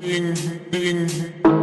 ding ding.